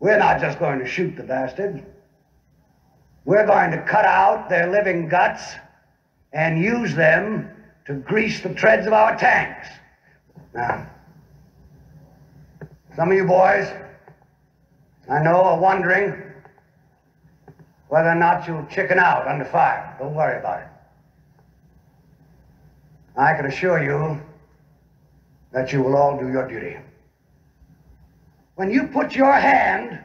We're not just going to shoot the bastard. We're going to cut out their living guts and use them to grease the treads of our tanks. Now, some of you boys, I know, are wondering whether or not you'll chicken out under fire. Don't worry about it. I can assure you that you will all do your duty. When you put your hand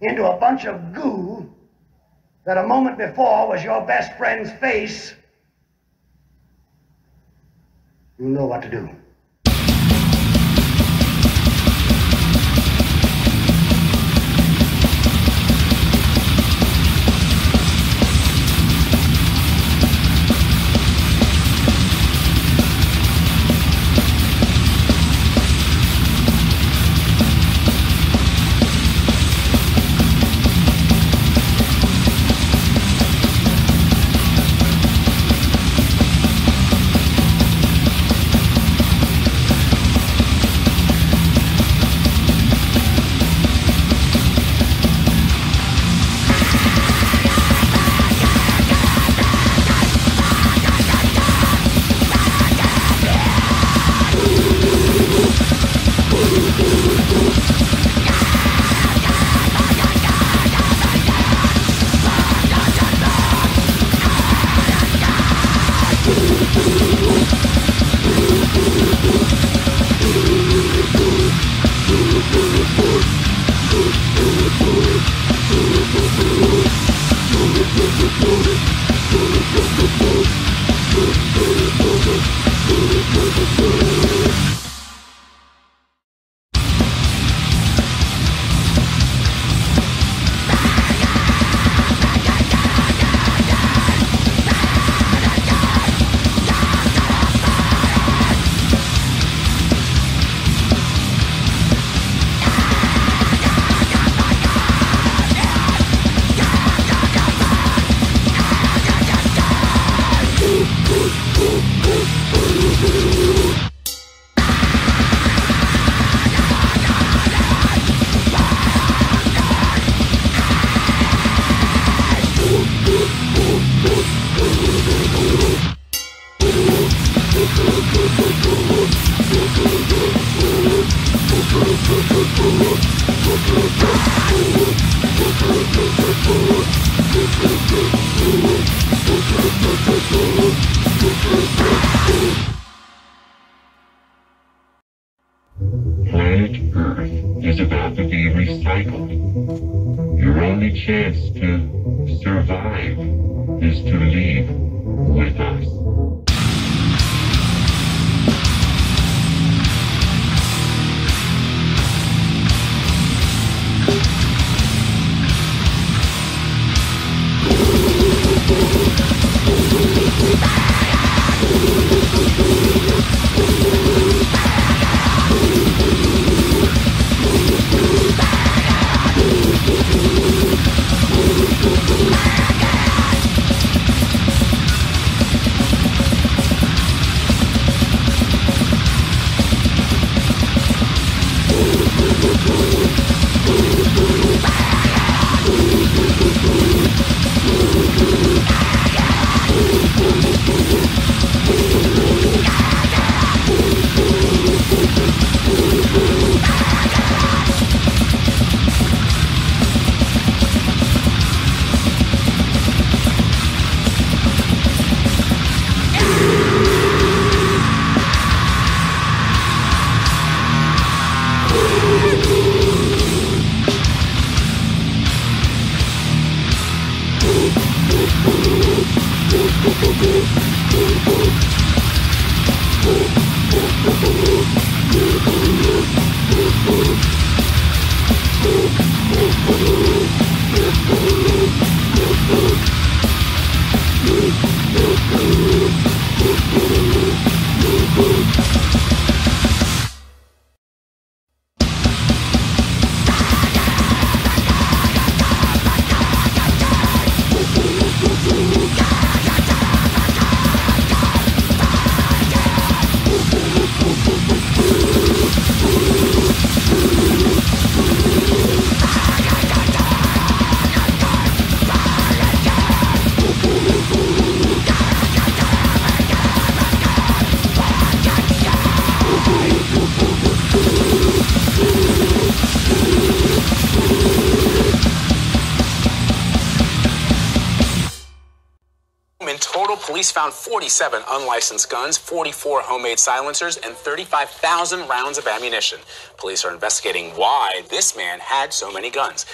into a bunch of goo that a moment before was your best friend's face, you know what to do. Found 47 unlicensed guns, 44 homemade silencers, and 35,000 rounds of ammunition. Police are investigating why this man had so many guns.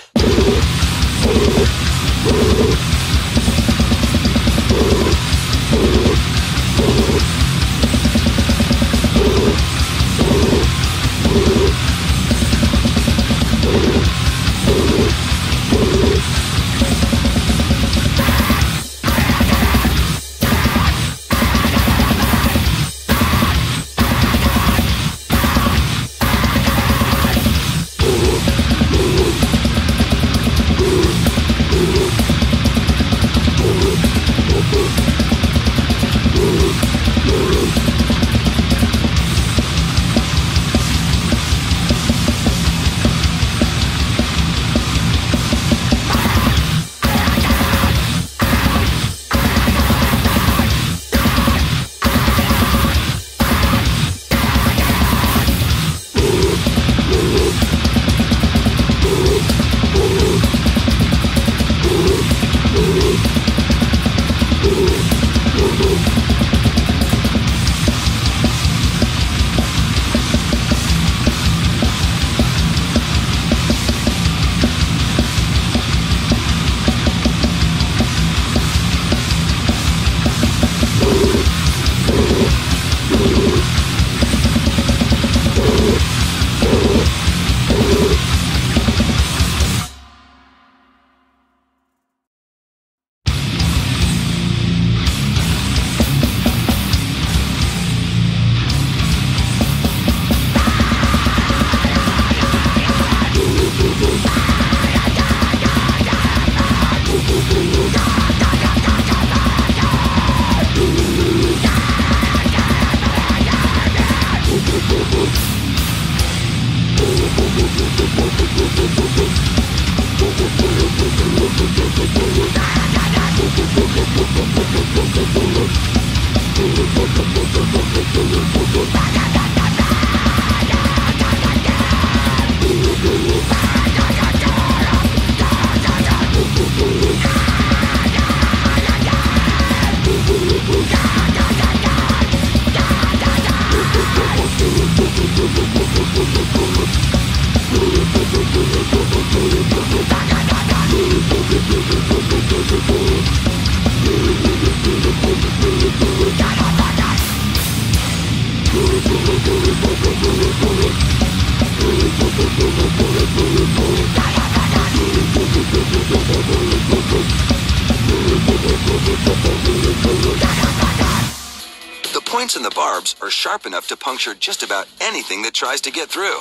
Sharp enough to puncture just about anything that tries to get through.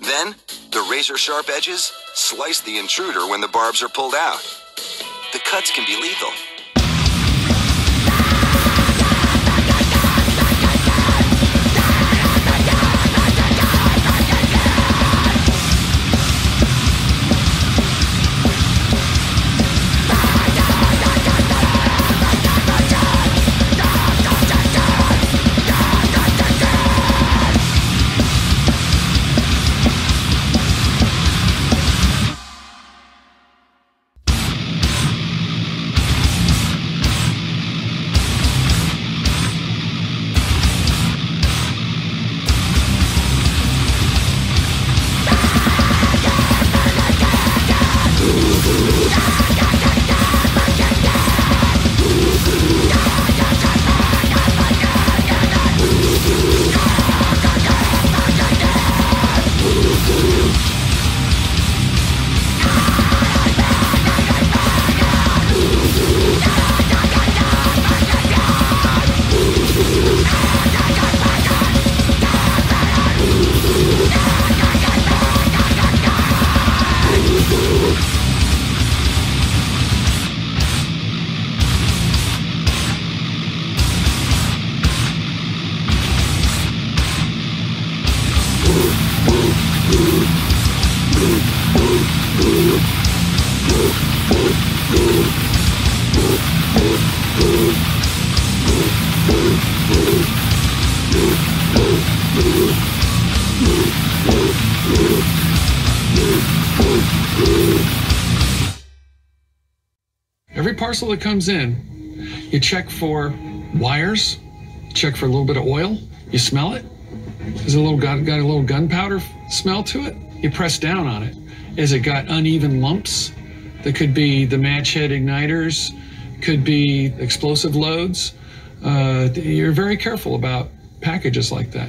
Then, the razor sharp edges slice the intruder when the barbs are pulled out. The cuts can be lethal. Parcel that comes in, You check for wires, check for a little bit of oil, you smell it. Has a little got, got a little gunpowder smell to it? You press down on it. Has it got uneven lumps? That could be the match head igniters, could be explosive loads. Uh, you're very careful about packages like that.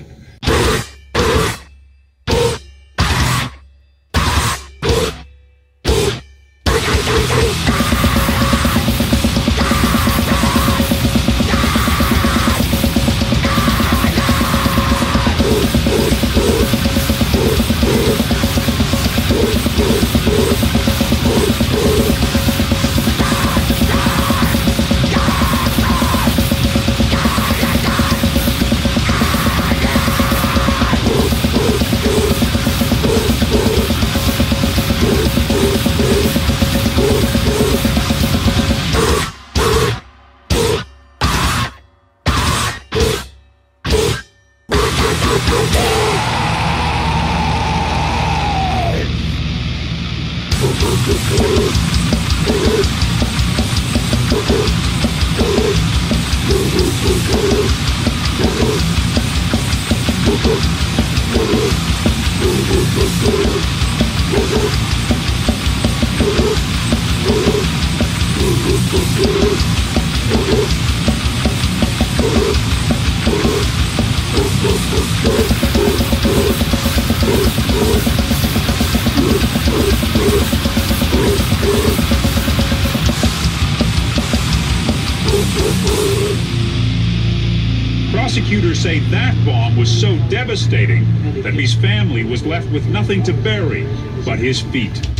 Devastating that his family was left with nothing to bury but his feet.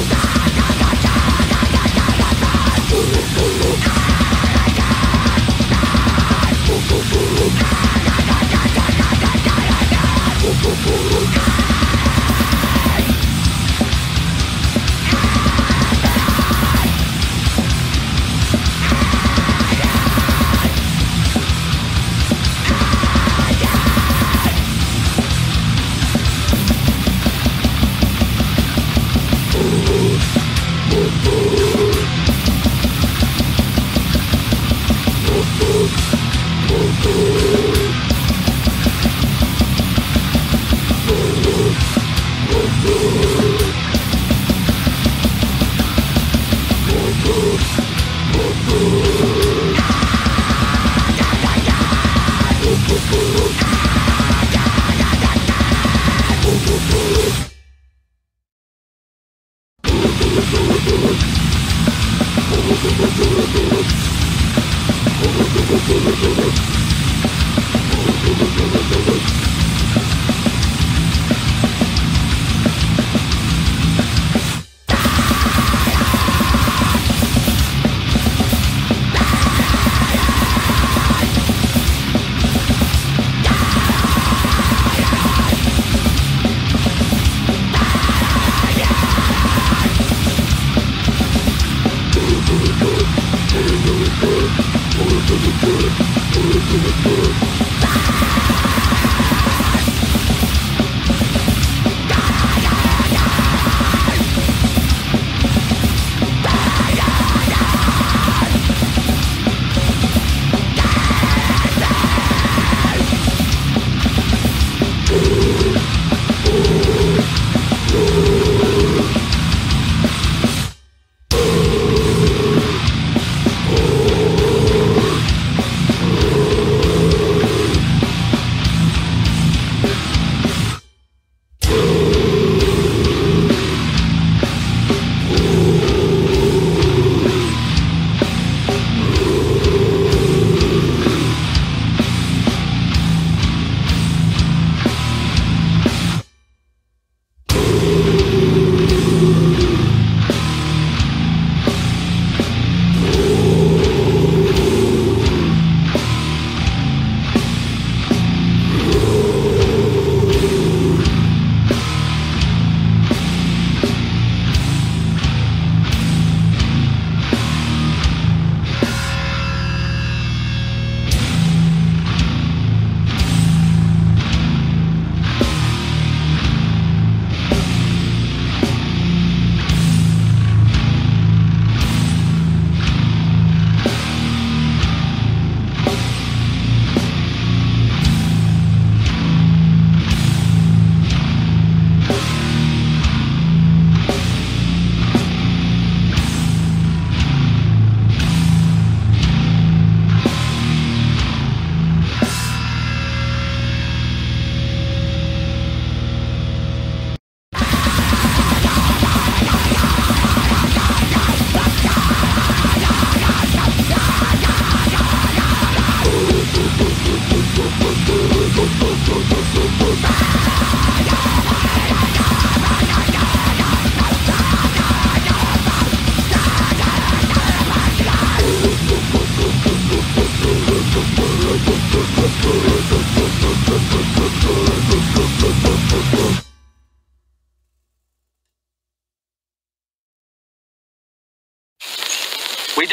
you Oh!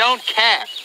Don't care.